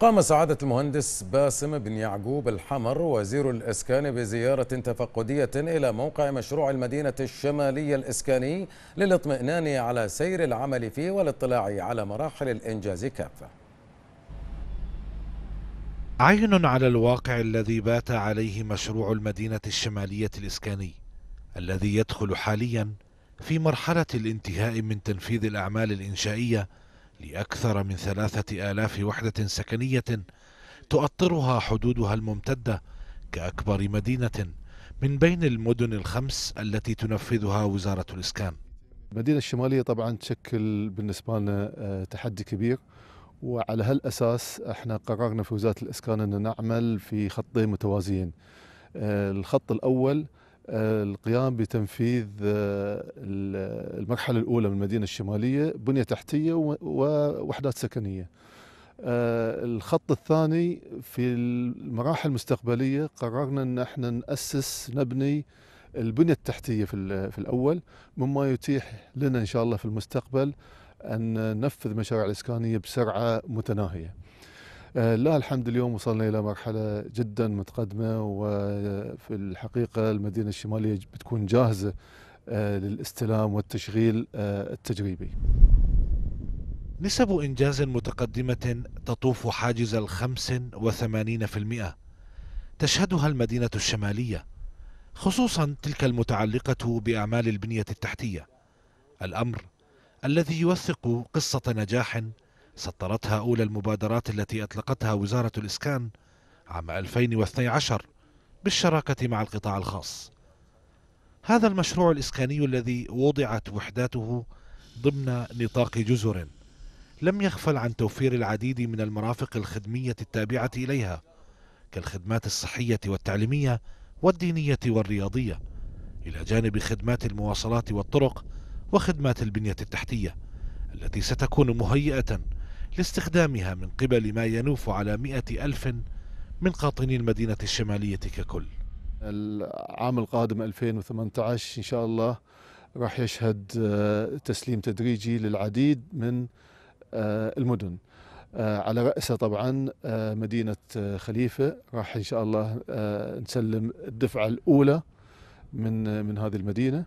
قام سعادة المهندس باسم بن يعقوب الحمر وزير الإسكان بزيارة تفقدية إلى موقع مشروع المدينة الشمالية الإسكاني للاطمئنان على سير العمل فيه والاطلاع على مراحل الإنجاز كافة. عين على الواقع الذي بات عليه مشروع المدينة الشمالية الإسكاني الذي يدخل حاليا في مرحلة الانتهاء من تنفيذ الأعمال الإنشائية لأكثر من ثلاثة آلاف وحدة سكنية تؤطرها حدودها الممتدة كأكبر مدينة من بين المدن الخمس التي تنفذها وزارة الإسكان. المدينة الشمالية طبعا تشكل بالنسبة لنا آه، تحدي كبير وعلى هالأساس إحنا قررنا في وزارة الإسكان أن نعمل في خطين متوازيين. آه، الخط الأول القيام بتنفيذ المرحلة الأولى من المدينة الشمالية بنية تحتية ووحدات سكنية. الخط الثاني في المراحل المستقبلية قررنا أن إحنا نأسس نبني البنية التحتية في, في الأول مما يتيح لنا إن شاء الله في المستقبل أن ننفذ مشاريع الإسكانية بسرعة متناهية. آه، لا الحمد اليوم وصلنا إلى مرحلة جدا متقدمة وفي الحقيقة المدينة الشمالية بتكون جاهزة آه، للاستلام والتشغيل آه، التجريبي. نسب إنجاز متقدمة تطوف حاجز الخمس وثمانين في المئة. تشهدها المدينة الشمالية خصوصا تلك المتعلقة بأعمال البنية التحتية. الأمر الذي يوثق قصة نجاح سطرتها أولى المبادرات التي أطلقتها وزارة الإسكان عام 2012 بالشراكة مع القطاع الخاص. هذا المشروع الإسكاني الذي وضعت وحداته ضمن نطاق جزر لم يغفل عن توفير العديد من المرافق الخدمية التابعة إليها كالخدمات الصحية والتعليمية والدينية والرياضية إلى جانب خدمات المواصلات والطرق وخدمات البنية التحتية التي ستكون مهيئة لاستخدامها من قبل ما ينوف على مئة ألف من قاطني المدينة الشمالية ككل. العام القادم 2018 إن شاء الله راح يشهد آه، تسليم تدريجي للعديد من آه، المدن. آه، على رأسها طبعا مدينة خليفة. راح إن شاء الله نسلم الدفعة الأولى من من هذه المدينة.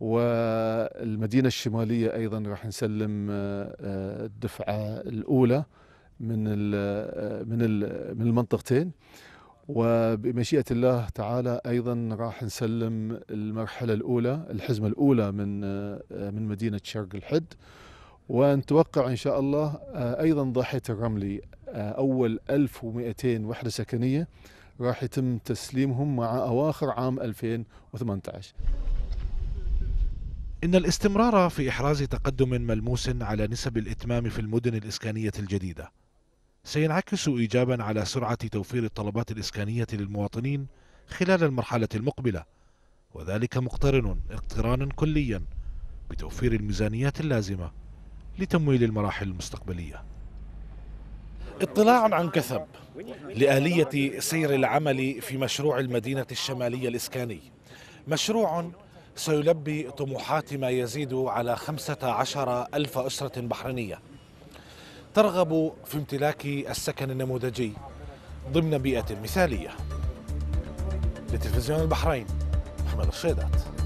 والمدينة الشمالية أيضا راح نسلم الدفعة الأولى من من من المنطقتين. وبمشيئة الله تعالى أيضا راح نسلم المرحلة الأولى الحزمة الأولى من من مدينة شرق الحد. ونتوقع إن شاء الله أيضا ضاحية الرملي أول 1200 وحدة سكنية راح يتم تسليمهم مع أواخر عام 2018 إن الاستمرار في إحراز تقدم ملموس على نسب الإتمام في المدن الإسكانية الجديدة. سينعكس إيجابا على سرعة توفير الطلبات الإسكانية للمواطنين خلال المرحلة المقبلة وذلك مقترن اقترانا كليا بتوفير الميزانيات اللازمة لتمويل المراحل المستقبلية. اطلاع عن كثب لآلية سير العمل في مشروع المدينة الشمالية الإسكاني. مشروع سيلبي طموحات ما يزيد على خمسة عشر ألف أسرة بحرينية. ترغب في امتلاك السكن النموذجي ضمن بيئة مثالية. لتلفزيون البحرين محمد الشيدات